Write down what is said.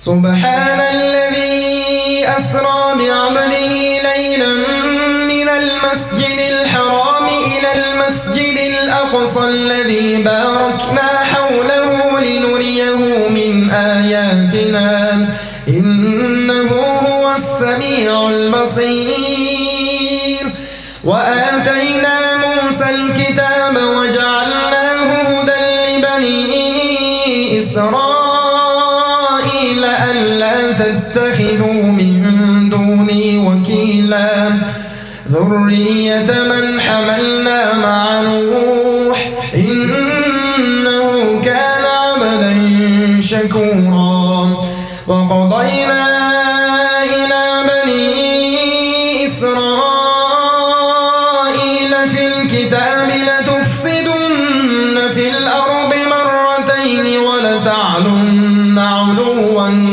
سبحان الذي أسرى بعبده ليلا من المسجد الحرام إلى المسجد الأقصى الذي باركنا حوله لنريه من آياتنا. إنه هو السميع البصير. وآتينا موسى الكتاب وجعلناه هدى لبني إسرائيل. ألا تتخذوا من دوني وكيلا. ذرية من حملنا مع نوح إنه كان عبدا شكورا. وقضينا إلى بني إسرائيل في الكتاب لتفسدن في الأرض مرتين ولتعلن علوا.